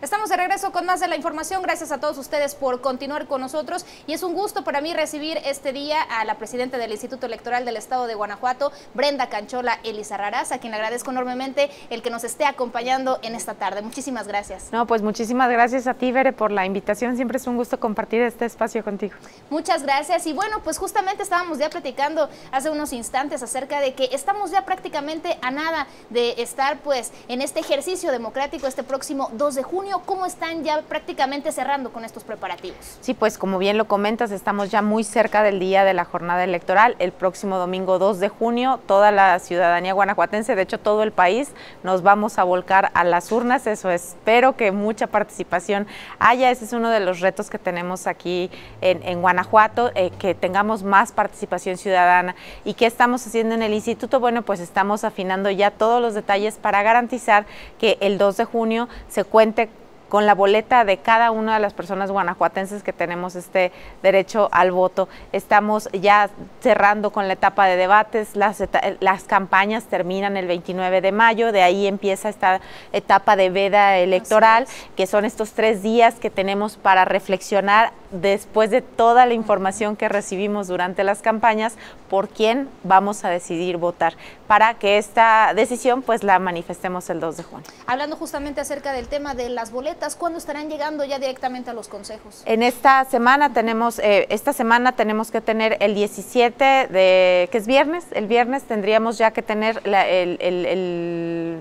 Estamos de regreso con más de la información. Gracias a todos ustedes por continuar con nosotros. Y es un gusto para mí recibir este día a la presidenta del Instituto Electoral del Estado de Guanajuato, Brenda Canchola Elizarrarás, a quien le agradezco enormemente el que nos esté acompañando en esta tarde. Muchísimas gracias. No, pues muchísimas gracias a ti, Bere, por la invitación. Siempre es un gusto compartir este espacio contigo. Muchas gracias. Y bueno, pues justamente estábamos ya platicando hace unos instantes acerca de que estamos ya prácticamente a nada de estar pues en este ejercicio democrático este próximo 2 de junio ¿cómo están ya prácticamente cerrando con estos preparativos? Sí, pues como bien lo comentas, estamos ya muy cerca del día de la jornada electoral. El próximo domingo 2 de junio, toda la ciudadanía guanajuatense, de hecho todo el país, nos vamos a volcar a las urnas. Eso espero que mucha participación haya. Ese es uno de los retos que tenemos aquí en, Guanajuato, eh, que tengamos más participación ciudadana. ¿Y qué estamos haciendo en el instituto? Bueno, pues estamos afinando ya todos los detalles para garantizar que el 2 de junio se cuente con la boleta de cada una de las personas guanajuatenses que tenemos este derecho al voto. Estamos ya cerrando con la etapa de debates, las, las campañas terminan el 29 de mayo, de ahí empieza esta etapa de veda electoral, que son estos tres días que tenemos para reflexionar después de toda la información que recibimos durante las campañas, por quién vamos a decidir votar, para que esta decisión pues la manifestemos el 2 de junio. Hablando justamente acerca del tema de las boletas, ¿cuándo estarán llegando ya directamente a los consejos? En esta semana tenemos, eh, esta semana tenemos que tener el 17 de, que es viernes, el viernes tendríamos ya que tener el, el,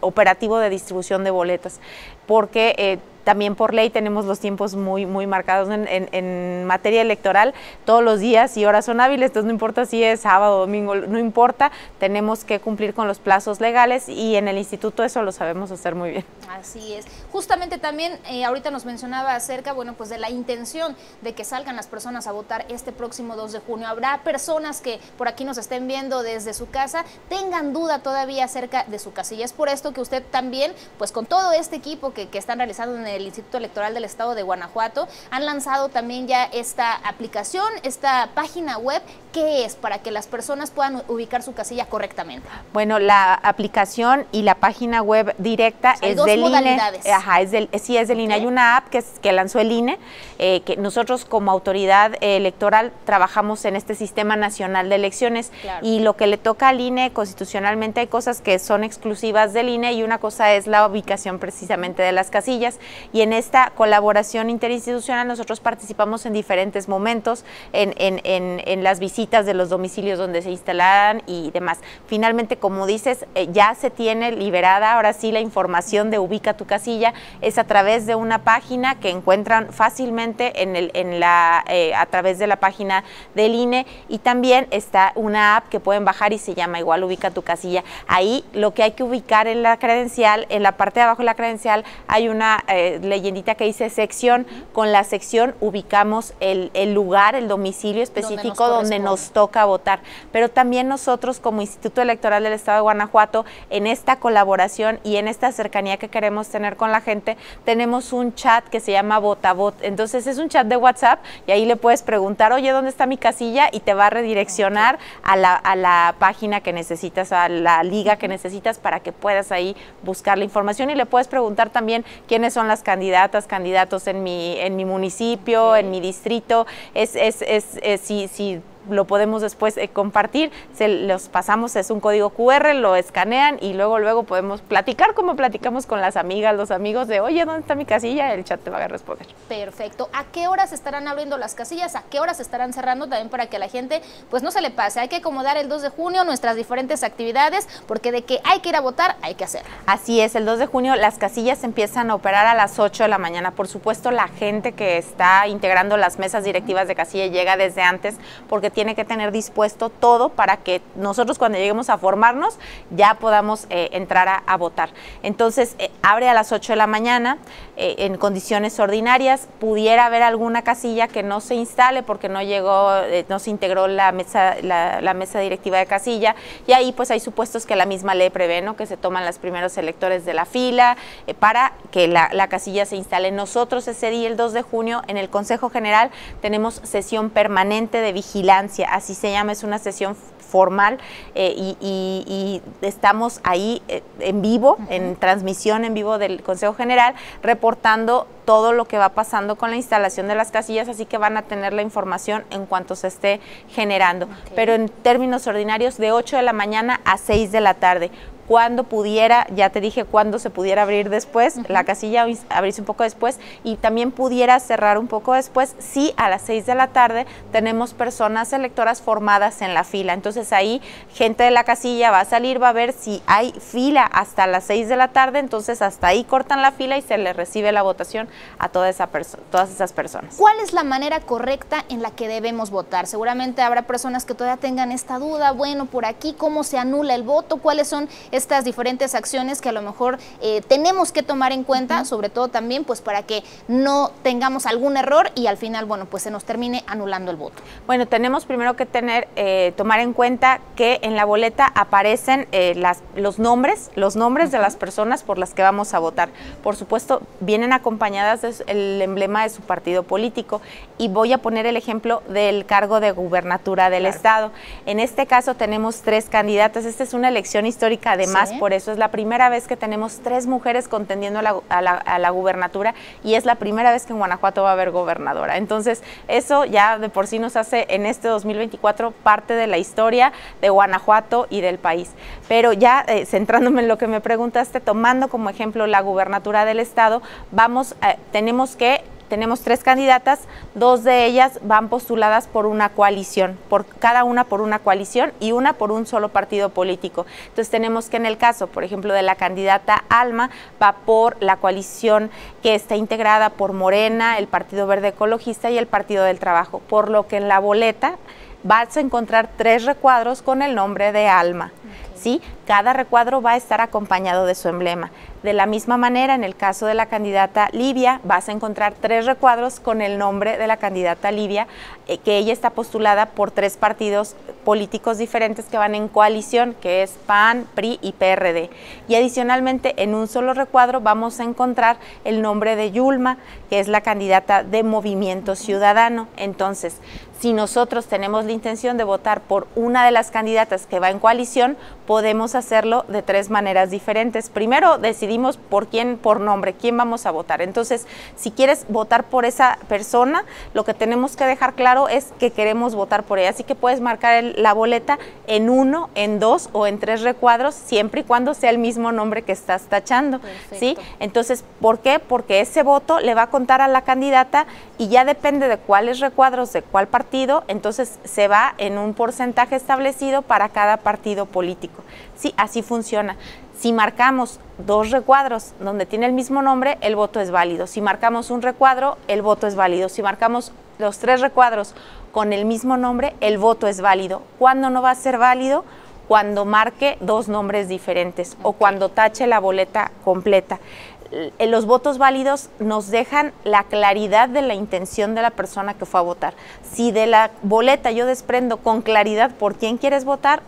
operativo de distribución de boletas, porque eh, también por ley tenemos los tiempos muy, muy marcados en, materia electoral. Todos los días y horas son hábiles, entonces no importa si es sábado domingo, no importa, tenemos que cumplir con los plazos legales y en el instituto eso lo sabemos hacer muy bien. Así es. Justamente también eh, ahorita nos mencionaba acerca, bueno, pues de la intención de que salgan las personas a votar este próximo 2 de junio. Habrá personas que por aquí nos estén viendo desde su casa, tengan duda todavía acerca de su casilla. Es por esto que usted también, pues con todo este equipo que, que están realizando en el el Instituto Electoral del Estado de Guanajuato, han lanzado también ya esta aplicación, esta página web. ¿Qué es para que las personas puedan ubicar su casilla correctamente? Bueno, la aplicación y la página web directa es del INE. Ajá, es del, sí, es del INE. Hay una app que, que lanzó el INE, eh, que nosotros como autoridad electoral trabajamos en este sistema nacional de elecciones y lo que le toca al INE constitucionalmente hay cosas que son exclusivas del INE y una cosa es la ubicación precisamente de las casillas y en esta colaboración interinstitucional nosotros participamos en diferentes momentos, en, en, las visitas de los domicilios donde se instalan y demás. Finalmente, como dices, eh, ya se tiene liberada ahora sí la información de ubica tu casilla, es a través de una página que encuentran fácilmente en el, en la, eh, a través de la página del INE y también está una app que pueden bajar y se llama igual ubica tu casilla. Ahí lo que hay que ubicar en la credencial, en la parte de abajo de la credencial hay una eh, leyendita que dice sección, con la sección ubicamos el, lugar, el domicilio específico donde nos, toca votar. Pero también nosotros como Instituto Electoral del Estado de Guanajuato, en esta colaboración y en esta cercanía que queremos tener con la gente, tenemos un chat que se llama Votabot. Entonces es un chat de WhatsApp y ahí le puedes preguntar, oye, ¿dónde está mi casilla? Y te va a redireccionar a la, a la página que necesitas, a la liga que necesitas para que puedas ahí buscar la información y le puedes preguntar también quiénes son las candidatas, candidatos en mi, en mi municipio, en mi distrito. Es, es, es, es si, si lo podemos después eh, compartir, se los pasamos, es un código QR, lo escanean y luego luego podemos platicar como platicamos con las amigas, los amigos de, oye, ¿dónde está mi casilla? El chat te va a responder. Perfecto. ¿A qué horas estarán abriendo las casillas? ¿A qué horas estarán cerrando? También para que la gente pues no se le pase. Hay que acomodar el 2 de junio nuestras diferentes actividades porque de que hay que ir a votar, hay que hacer. Así es, el 2 de junio las casillas empiezan a operar a las 8 de la mañana. Por supuesto, la gente que está integrando las mesas directivas de casilla llega desde antes porque tiene que tener dispuesto todo para que nosotros cuando lleguemos a formarnos ya podamos eh, entrar a, votar. Entonces, eh, abre a las 8 de la mañana eh, en condiciones ordinarias. Pudiera haber alguna casilla que no se instale porque no llegó, no se integró la mesa, la, mesa directiva de casilla y ahí pues hay supuestos que la misma ley prevé, ¿no? que se toman los primeros electores de la fila para que la, la casilla se instale. Nosotros ese día, el 2 de junio, en el Consejo General tenemos sesión permanente de vigilancia así se llama, es una sesión formal eh, y, estamos ahí eh, en vivo, en transmisión en vivo del Consejo General, reportando todo lo que va pasando con la instalación de las casillas, así que van a tener la información en cuanto se esté generando. Pero en términos ordinarios, de 8 de la mañana a 6 de la tarde cuando pudiera, ya te dije cuándo se pudiera abrir después, la casilla abrirse un poco después y también pudiera cerrar un poco después si a las 6 de la tarde tenemos personas electoras formadas en la fila. Entonces ahí gente de la casilla va a salir, va a ver si hay fila hasta las 6 de la tarde, entonces hasta ahí cortan la fila y se le recibe la votación a toda esa todas esas personas. ¿Cuál es la manera correcta en la que debemos votar? Seguramente habrá personas que todavía tengan esta duda, bueno, por aquí, ¿cómo se anula el voto? ¿Cuáles son estas diferentes acciones que a lo mejor eh, tenemos que tomar en cuenta, sobre todo también pues para que no tengamos algún error y al final, bueno, pues se nos termine anulando el voto. Bueno, tenemos primero que tener, eh, tomar en cuenta que en la boleta aparecen eh, las, los nombres, los nombres de las personas por las que vamos a votar. Por supuesto, vienen acompañadas del emblema de su partido político y voy a poner el ejemplo del cargo de gubernatura del Estado. En este caso tenemos tres candidatas, esta es una elección histórica de más por eso es la primera vez que tenemos tres mujeres contendiendo a la, gubernatura y es la primera vez que en Guanajuato va a haber gobernadora. Entonces, eso ya de por sí nos hace en este 2024 parte de la historia de Guanajuato y del país. Pero ya eh, centrándome en lo que me preguntaste, tomando como ejemplo la gubernatura del Estado, vamos, eh, tenemos que tenemos tres candidatas, dos de ellas van postuladas por una coalición, por cada una por una coalición y una por un solo partido político. Entonces tenemos que en el caso, por ejemplo, de la candidata Alma, va por la coalición que está integrada por Morena, el Partido Verde Ecologista y el Partido del Trabajo, por lo que en la boleta vas a encontrar tres recuadros con el nombre de Alma. ¿Sí? Cada recuadro va a estar acompañado de su emblema. De la misma manera, en el caso de la candidata Livia, vas a encontrar tres recuadros con el nombre de la candidata Livia, eh, que ella está postulada por tres partidos políticos diferentes que van en coalición, que es PAN, PRI y PRD. Y adicionalmente, en un solo recuadro vamos a encontrar el nombre de Yulma, que es la candidata de Movimiento Ciudadano. Entonces, si nosotros tenemos la intención de votar por una de las candidatas que va en coalición, podemos hacerlo de tres maneras diferentes. Primero, decidimos por quién, por nombre, quién vamos a votar. Entonces, si quieres votar por esa persona, lo que tenemos que dejar claro es que queremos votar por ella. Así que puedes marcar la boleta en uno, en dos o en tres recuadros, siempre y cuando sea el mismo nombre que estás tachando. ¿sí? Entonces, ¿por qué? Porque ese voto le va a contar a la candidata y ya depende de cuáles recuadros, de cuál partido entonces se va en un porcentaje establecido para cada partido político. Sí, así funciona. Si marcamos dos recuadros donde tiene el mismo nombre, el voto es válido. Si marcamos un recuadro, el voto es válido. Si marcamos los tres recuadros con el mismo nombre, el voto es válido. ¿Cuándo no va a ser válido? Cuando marque dos nombres diferentes o cuando tache la boleta completa. Los votos válidos nos dejan la claridad de la intención de la persona que fue a votar. Si de la boleta yo desprendo con claridad por quién quieres votar,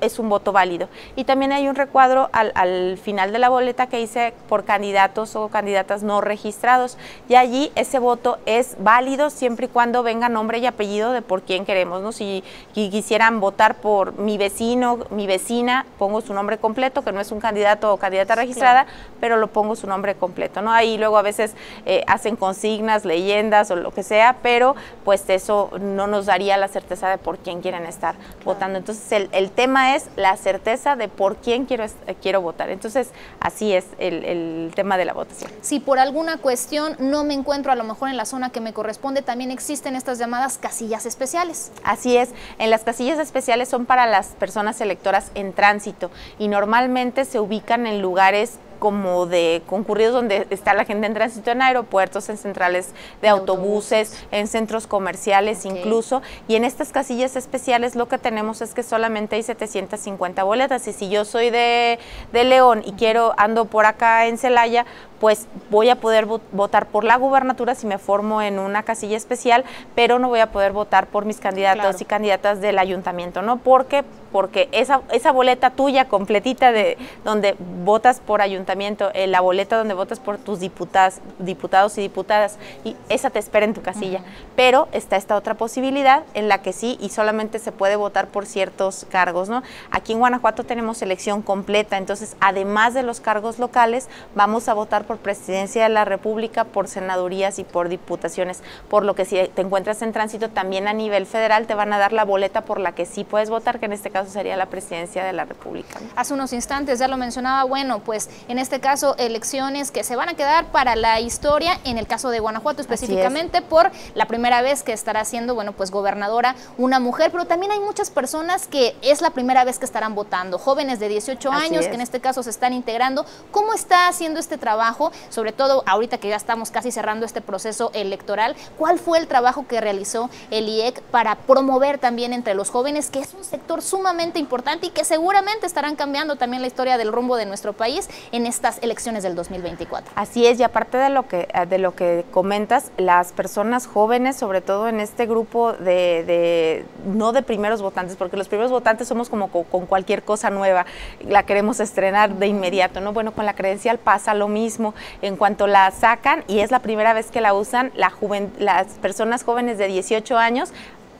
es un voto válido. Y también hay un recuadro al, final de la boleta que dice por candidatos o candidatas no registrados. Y allí ese voto es válido siempre y cuando venga nombre y apellido de por quién queremos. ¿no? Si, quisieran votar por mi vecino, mi vecina, pongo su nombre completo, que no es un candidato o candidata registrada, pero lo pongo su nombre completo. ¿no? Ahí luego a veces eh, hacen consignas, leyendas o lo que sea, pero pues eso no nos daría la certeza de por quién quieren estar votando. Entonces el, el tema tema es la certeza de por quién quiero, quiero votar. Entonces, así es el, tema de la votación. Si por alguna cuestión no me encuentro a lo mejor en la zona que me corresponde, también existen estas llamadas casillas especiales. Así es, en las casillas especiales son para las personas electoras en tránsito y normalmente se ubican en lugares como de concurridos donde está la gente en tránsito en aeropuertos, en centrales de, autobuses, en centros comerciales incluso. Y en estas casillas especiales lo que tenemos es que solamente hay 750 boletas. Y si yo soy de, de León y quiero, ando por acá en Celaya, pues voy a poder votar por la gubernatura si me formo en una casilla especial, pero no voy a poder votar por mis candidatos y candidatas del ayuntamiento, ¿no? Porque porque esa, esa boleta tuya completita de donde votas por ayuntamiento, eh, la boleta donde votas por tus diputadas, diputados y diputadas, y esa te espera en tu casilla. Pero está esta otra posibilidad en la que sí y solamente se puede votar por ciertos cargos, ¿no? Aquí en Guanajuato tenemos elección completa, entonces además de los cargos locales, vamos a votar por presidencia de la República, por senadurías y por diputaciones, por lo que si te encuentras en tránsito también a nivel federal te van a dar la boleta por la que sí puedes votar, que en este caso sería la presidencia de la República. Hace unos instantes ya lo mencionaba, bueno, pues en este caso elecciones que se van a quedar para la historia, en el caso de Guanajuato específicamente, por la primera vez que estará siendo, bueno, pues gobernadora una mujer, pero también hay muchas personas que es la primera vez que estarán votando, jóvenes de 18 años que en este caso se están integrando. ¿Cómo está haciendo este trabajo? Sobre todo ahorita que ya estamos casi cerrando este proceso electoral, ¿cuál fue el trabajo que realizó el IEC para promover también entre los jóvenes, que es un sector sumamente importante y que seguramente estarán cambiando también la historia del rumbo de nuestro país en estas elecciones del 2024? Así es, y aparte de lo que, de lo que comentas, las personas jóvenes, sobre todo en este grupo de, no de primeros votantes, porque los primeros votantes somos como con, con cualquier cosa nueva, la queremos estrenar de inmediato, ¿no? Bueno, con la credencial pasa lo mismo en cuanto la sacan y es la primera vez que la usan, la las personas jóvenes de 18 años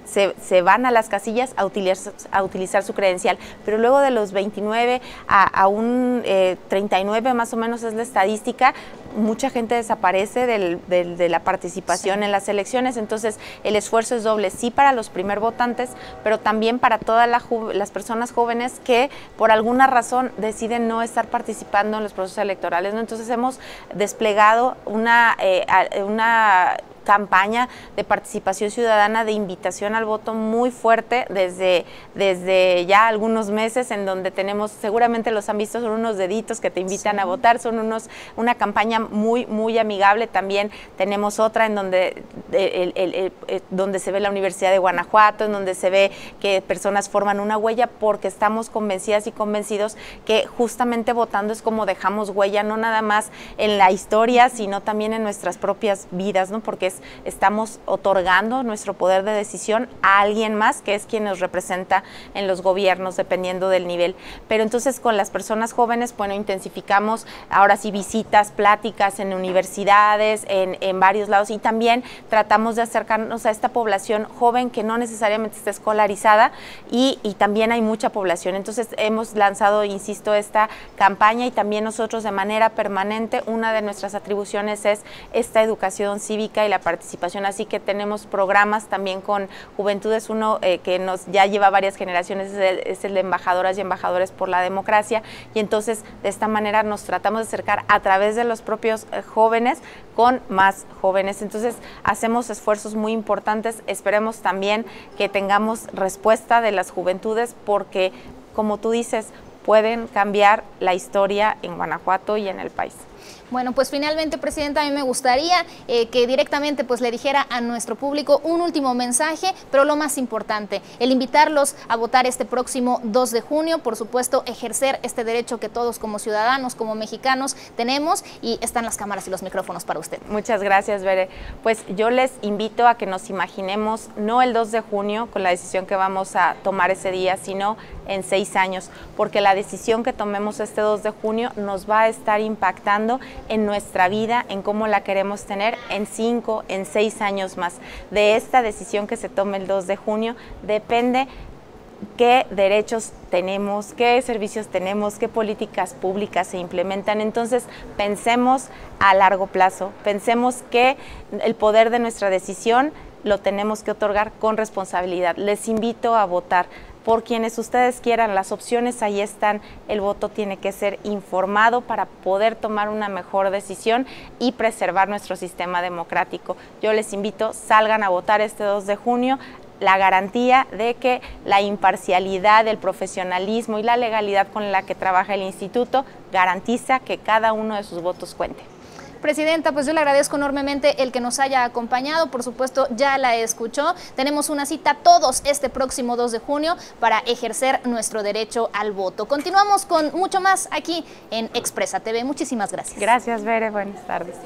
se, van a las casillas a utilizar, a utilizar su credencial, pero luego de los 29 a, un 39 eh, más o menos es la estadística, mucha gente desaparece de la participación en las elecciones, entonces el esfuerzo es doble, sí para los primer votantes, pero también para todas las personas jóvenes que por alguna razón deciden no estar participando en los procesos electorales. ¿no? Entonces hemos desplegado una, eh, una campaña de participación ciudadana, de invitación al voto muy fuerte desde, desde ya algunos meses en donde tenemos, seguramente los han visto, son unos deditos que te invitan a votar, son unos, una campaña muy, muy amigable. También tenemos otra en donde, el, donde se ve la Universidad de Guanajuato, en donde se ve que personas forman una huella porque estamos convencidas y convencidos que justamente votando es como dejamos huella, no nada más en la historia, sino también en nuestras propias vidas, ¿no? Porque es estamos otorgando nuestro poder de decisión a alguien más, que es quien nos representa en los gobiernos, dependiendo del nivel. Pero entonces con las personas jóvenes, bueno, intensificamos ahora sí visitas, pláticas en universidades, en, varios lados, y también tratamos de acercarnos a esta población joven que no necesariamente está escolarizada y, y también hay mucha población. Entonces hemos lanzado, insisto, esta campaña y también nosotros de manera permanente, una de nuestras atribuciones es esta educación cívica y la participación, así que tenemos programas también con Juventudes, uno eh, que nos ya lleva varias generaciones, es el, de embajadoras y embajadores por la democracia, y entonces de esta manera nos tratamos de acercar a través de los propios eh, jóvenes con más jóvenes. Entonces hacemos esfuerzos muy importantes, esperemos también que tengamos respuesta de las juventudes porque, como tú dices, pueden cambiar la historia en Guanajuato y en el país. Bueno, pues finalmente, Presidenta, a mí me gustaría eh, que directamente pues le dijera a nuestro público un último mensaje, pero lo más importante, el invitarlos a votar este próximo 2 de junio, por supuesto, ejercer este derecho que todos como ciudadanos, como mexicanos tenemos y están las cámaras y los micrófonos para usted. Muchas gracias, Bere. Pues yo les invito a que nos imaginemos no el 2 de junio con la decisión que vamos a tomar ese día, sino en seis años, porque la decisión que tomemos este 2 de junio nos va a estar impactando en nuestra vida, en cómo la queremos tener en cinco, en seis años más. De esta decisión que se tome el 2 de junio depende qué derechos tenemos, qué servicios tenemos, qué políticas públicas se implementan. Entonces, pensemos a largo plazo, pensemos que el poder de nuestra decisión lo tenemos que otorgar con responsabilidad. Les invito a votar por quienes ustedes quieran. Las opciones ahí están. El voto tiene que ser informado para poder tomar una mejor decisión y preservar nuestro sistema democrático. Yo les invito, salgan a votar este 2 de junio la garantía de que la imparcialidad, el profesionalismo y la legalidad con la que trabaja el instituto garantiza que cada uno de sus votos cuente. Presidenta, pues yo le agradezco enormemente el que nos haya acompañado. Por supuesto, ya la escuchó. Tenemos una cita todos este próximo 2 de junio para ejercer nuestro derecho al voto. Continuamos con mucho más aquí en Expresa TV. Muchísimas gracias. Gracias, Bere. Buenas tardes.